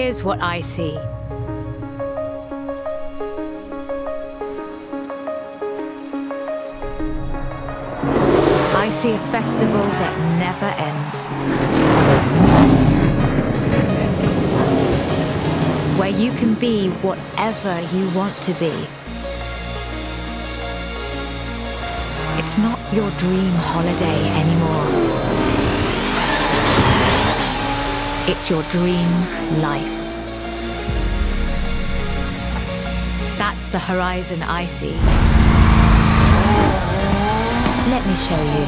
Here's what I see. I see a festival that never ends. Where you can be whatever you want to be. It's not your dream holiday anymore. It's your dream life. That's the horizon I see. Let me show you.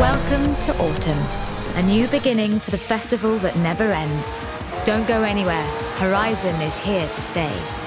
Welcome to autumn. A new beginning for the festival that never ends. Don't go anywhere. Horizon is here to stay.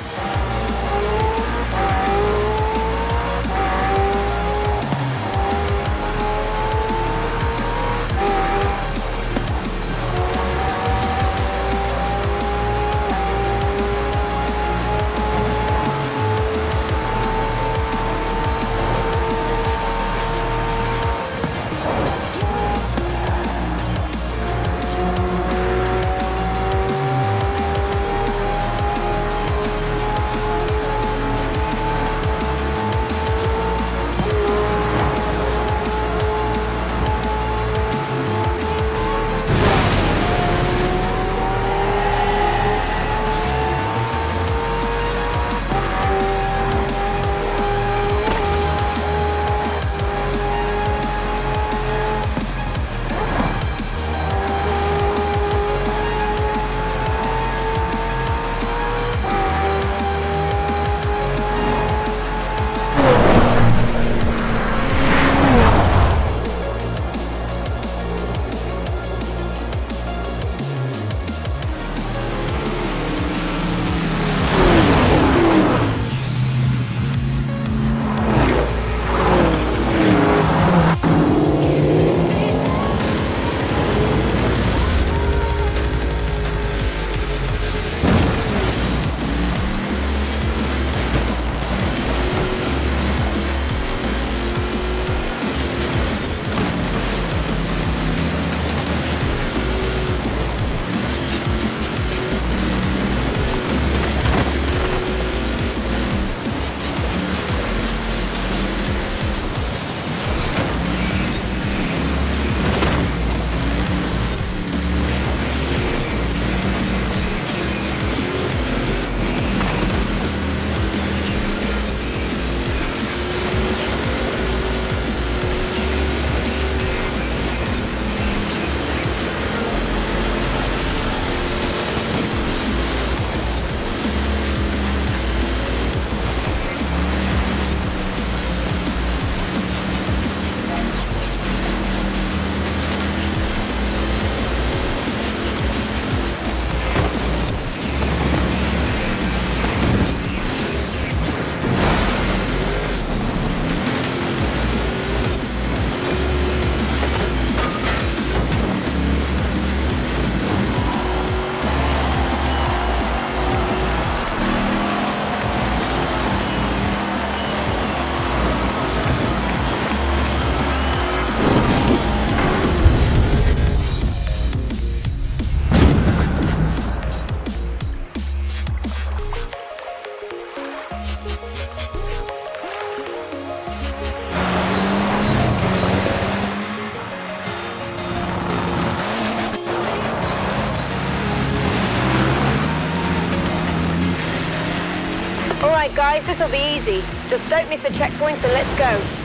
Guys, this'll be easy. Just don't miss the checkpoints and let's go.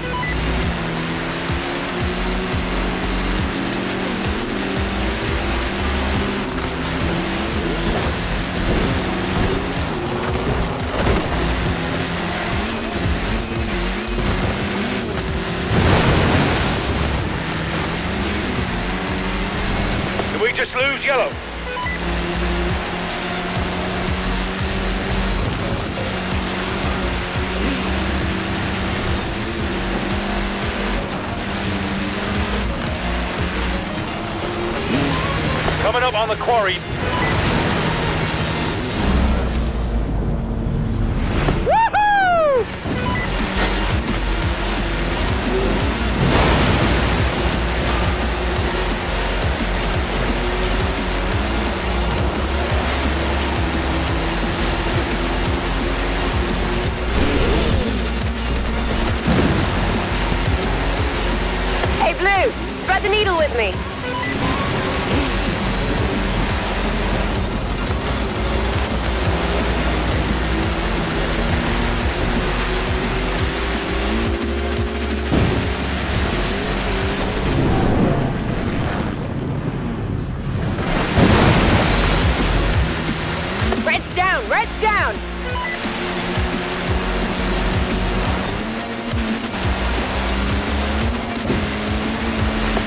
Up on the quarry, Hey, Blue. Thread the needle with me.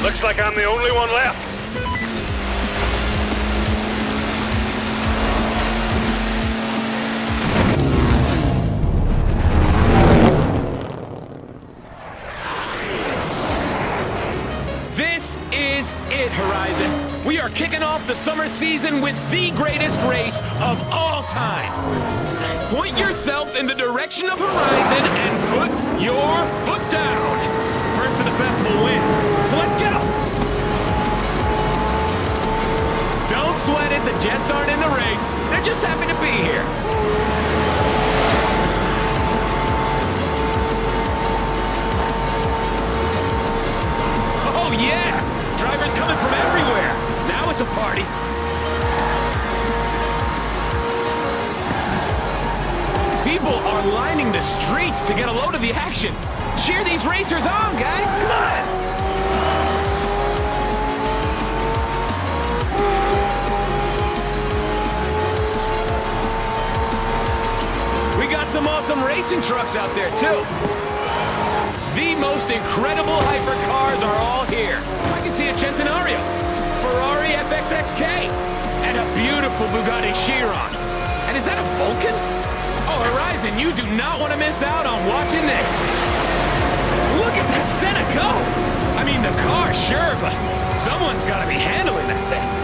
Looks like I'm the only one left. This is it, Horizon. We are kicking off the summer season with the greatest race of all time. Point yourself in the direction of Horizon and put your foot down It, the Jets aren't in the race. They're just happy to be here. Oh, yeah! Drivers coming from everywhere. Now it's a party. People are lining the streets to get a load of the action. Cheer these racers on, guys! Come on! Some racing trucks out there, too. The most incredible hypercars are all here. I can see a Centenario, Ferrari FXXK, and a beautiful Bugatti Chiron. And is that a Vulcan? Oh, Horizon, you do not want to miss out on watching this. Look at that Senna! I mean, the car, sure, but someone's got to be handling that thing.